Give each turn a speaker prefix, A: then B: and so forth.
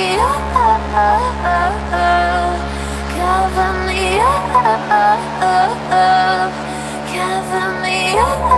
A: me up, cover me up, cover me up.